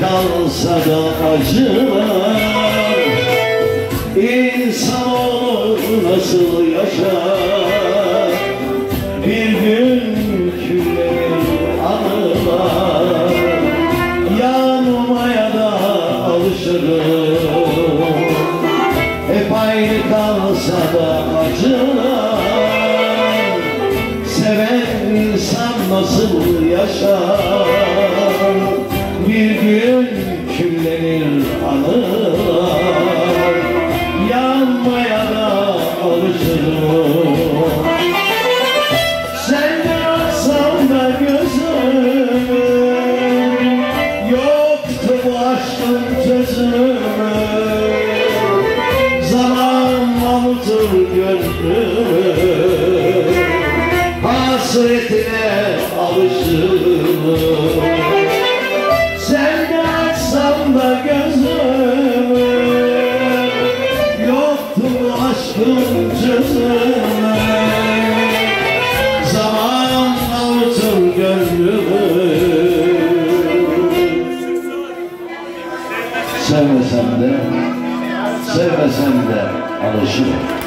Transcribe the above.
kalsa da acılar İnsanoğlu nasıl yaşar? Bir gün küllenir anılar. Yanmaya da alışırım Hep ayrı kalsa da acılar. Seven insan nasıl yaşar Bir gün küllenir anılar Yanmaya da alışırım. Sen de açsan da gözümü Yoktu bu aşkın Zaman avutur Hasretine alışırım da gözümü Yoktu aşkın çözümü Zaman avutur gönlümü. Sevmesem de Sevmesem de alışırım